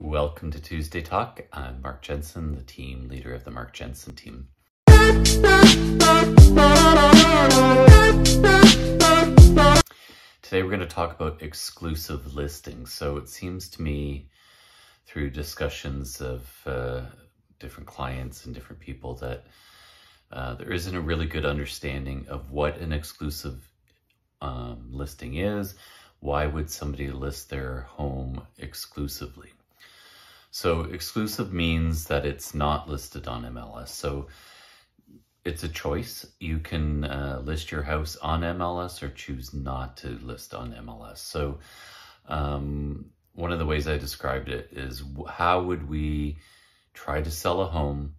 Welcome to Tuesday Talk. I'm Mark Jensen, the team leader of the Mark Jensen team. Today we're going to talk about exclusive listings. So it seems to me through discussions of uh, different clients and different people that uh, there isn't a really good understanding of what an exclusive um, listing is. Why would somebody list their home exclusively? So exclusive means that it's not listed on MLS. So it's a choice. You can uh, list your house on MLS or choose not to list on MLS. So um, one of the ways I described it is how would we try to sell a home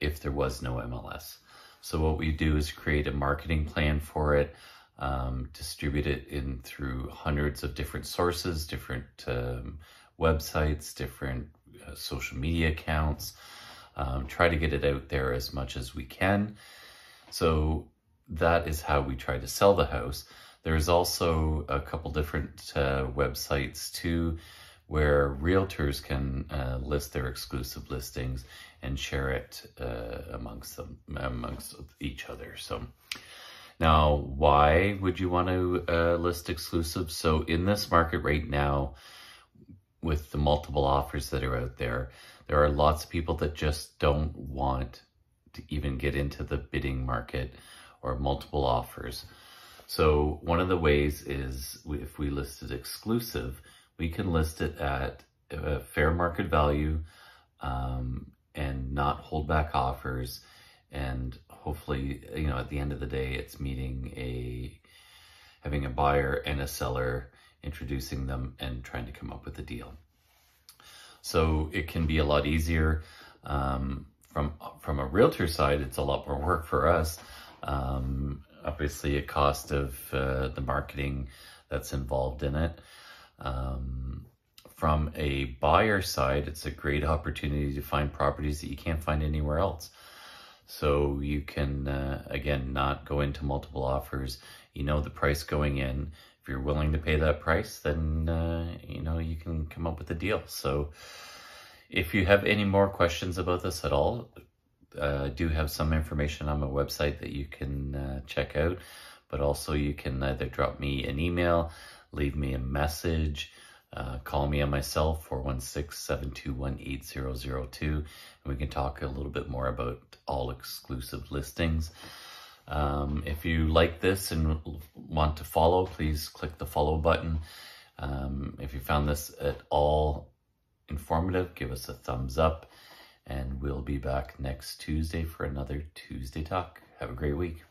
if there was no MLS? So what we do is create a marketing plan for it, um, distribute it in through hundreds of different sources, different um, websites, different uh, social media accounts, um, try to get it out there as much as we can. So that is how we try to sell the house. There's also a couple different uh, websites too where realtors can uh, list their exclusive listings and share it uh, amongst them amongst each other. So now, why would you want to uh, list exclusive? So in this market right now, with the multiple offers that are out there, there are lots of people that just don't want to even get into the bidding market or multiple offers. So one of the ways is if we list it exclusive, we can list it at a fair market value um, and not hold back offers. And hopefully, you know, at the end of the day, it's meeting a, having a buyer and a seller, introducing them and trying to come up with a deal. So it can be a lot easier. Um, from, from a realtor side, it's a lot more work for us. Um, obviously a cost of uh, the marketing that's involved in it. Um, from a buyer side, it's a great opportunity to find properties that you can't find anywhere else. So you can, uh, again, not go into multiple offers. You know the price going in if you're willing to pay that price, then, uh, you know, you can come up with a deal. So if you have any more questions about this at all, uh, I do have some information on my website that you can uh, check out, but also you can either drop me an email, leave me a message, uh, call me on my cell, 416-721-8002, and we can talk a little bit more about all exclusive listings. Um, if you like this and want to follow, please click the follow button. Um, if you found this at all informative, give us a thumbs up. And we'll be back next Tuesday for another Tuesday Talk. Have a great week.